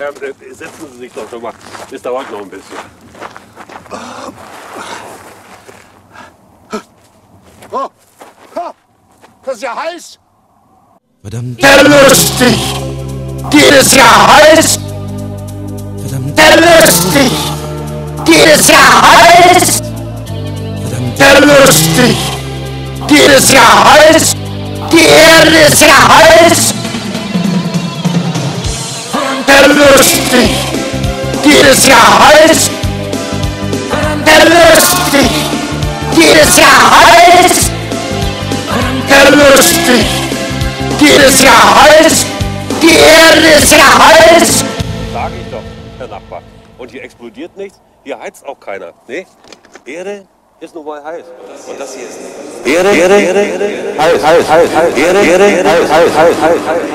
Ja, äh, setzen Sie sich doch schon mal. Es dauert noch ein bisschen. Oh, ha, das ist ja heiß. Verdammt, Der lustig. Dieses Jahr heiß. verdammt, Der lustig. Dieses Jahr heiß. verdammt, Der lustig. Dieses Jahr heiß. Die Erde ist ja heiß. lustig. Jedes Jahr heißt der lustig. Jedes Jahr heißt der lustig. Jedes Jahr heißt die Erde ist ja heiß. Sag ich doch, Herr Nachbar. Und hier explodiert nichts, hier heizt auch keiner. Nee, Erde ist nur mal heiß. Und das hier ist nicht. Erde, Erde, Erde, Erde, heiß, heiß, heiß, heiß. Erde, Erde, heiß, heiß, heiß, heiß.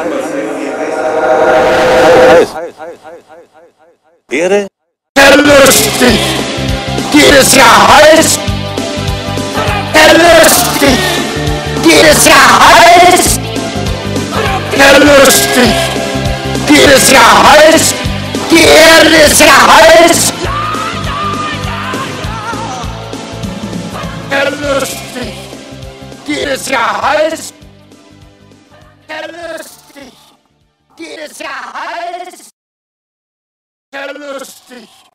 Ehre. Erlöst dich! Dieses Jahr heißt. Erlöst dich! Dieses Jahr heißt. Erlöst dich! Dieses Jahr heißt. Die Erde ist ja heiß! Erlöst dich! Dieses Jahr heiß! Erlöst dich! Dieses Jahr heiß! sehr lustig.